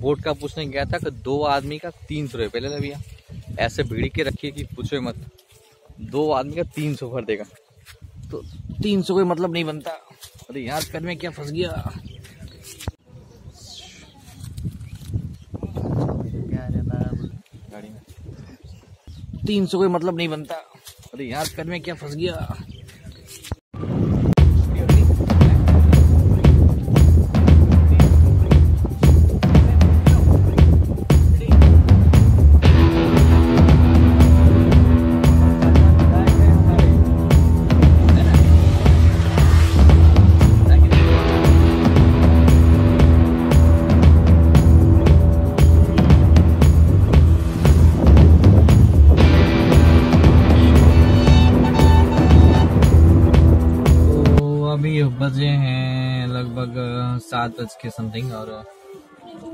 Boat का पूछने गया था कि दो आदमी का तीन सौ रुपये ले भैया। ऐसे भीड़ के रखिए कि पूछो मत। दो आदमी का तीन सौ भर देगा। तो तीन सौ कोई मतलब नहीं बनता। अरे यार कर में क्या फंस गया? तीन सौ कोई मतलब नहीं बनता। अरे यार कर में क्या फंस गया? बजे हैं, लगभग सात बज के समथिंग और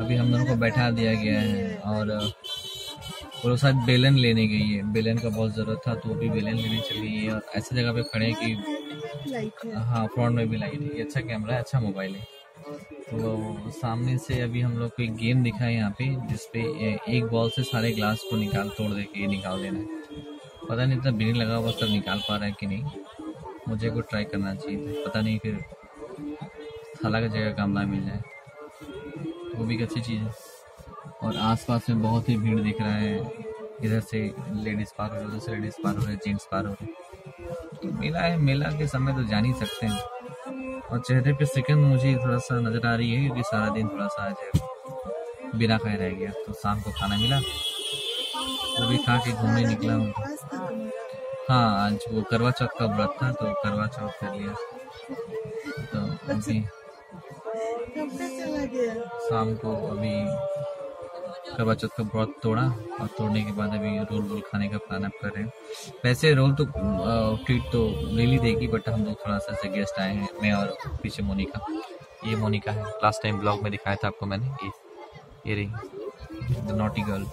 अभी हम दोनों को बैठा दिया गया है और वो लोग शायद बेलन लेने गई है। बेलन का बहुत ज़रूरत था तो अभी बेलन लेने चली है और ऐसी जगह पे खड़े कि हाँ फ्रंट में भी लाइट है। अच्छा कैमरा है अच्छा मोबाइल है। तो सामने से अभी हम लोग को एक गेम दिखा है यहाँ पे, जिसपे एक बॉल से सारे ग्लास को निकाल, तोड़ दे के निकाल देना है। पता नहीं इतना बिनी लगा हुआ सब निकाल पा रहा है कि नहीं। मुझे को ट्राई करना चाहिए पता नहीं फिर थाला का जगह काम ना मिल जाए। वो भी एक अच्छी चीज़ है। और आसपास में बहुत ही भीड़ दिख रहा है। इधर से लेडीज़ पार हो रहे, उधर से लेडीज़ पार हो रहे जेंट्स पार हो रहे। तो मेला है, मेला के समय तो जान ही सकते हैं। और चेहरे पे सेकंड मुझे थोड़ा सा नज़र आ रही है क्योंकि सारा दिन थोड़ा सा आज बिना खाए रह गया। तो शाम को खाना मिला। वो भी खा के घूमने निकला हूँ। हाँ आज वो करवा चौथ का व्रत था तो करवा चौथ कर लिया। तो अभी शाम को अभी करवा चौथ का व्रत तोड़ा और तोड़ने के बाद अभी रोल वोल खाने का प्लान अप कर रहे हैं। वैसे रोल तो ट्रीट तो ले ली देगी बट हम लोग थोड़ा सा गेस्ट आए हैं, मैं और पीछे मोनिका। ये मोनिका है। लास्ट टाइम ब्लॉग में दिखाया था आपको मैंने, ये ये रही। द नॉटी गर्ल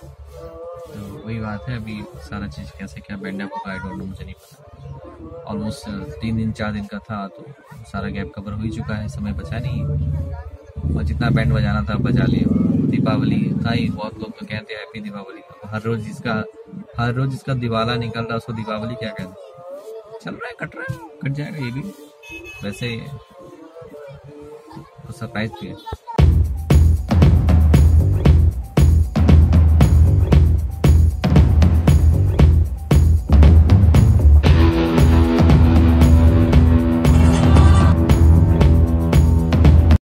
तो वही बात है, अभी सारा चीज़ कैसे क्या बैंड अप होगा आई नो मुझे नहीं पता। ऑलमोस्ट तीन दिन, चार दिन का था तो सारा गैप कवर हो ही चुका है, समय बचा नहीं। और जितना बैंड बजाना था, बजा लिए। दीपावली था ही, बहुत लोग तो कहते हैं हैप्पी दीपावली। हर रोज जिसका हर रोज जिसका दिवाला निकल रहा है उसको दीपावली क्या कहते चल रहा है, कट रहा है, कट जाएगा ये भी। वैसे तो सरप्राइज़ भी है।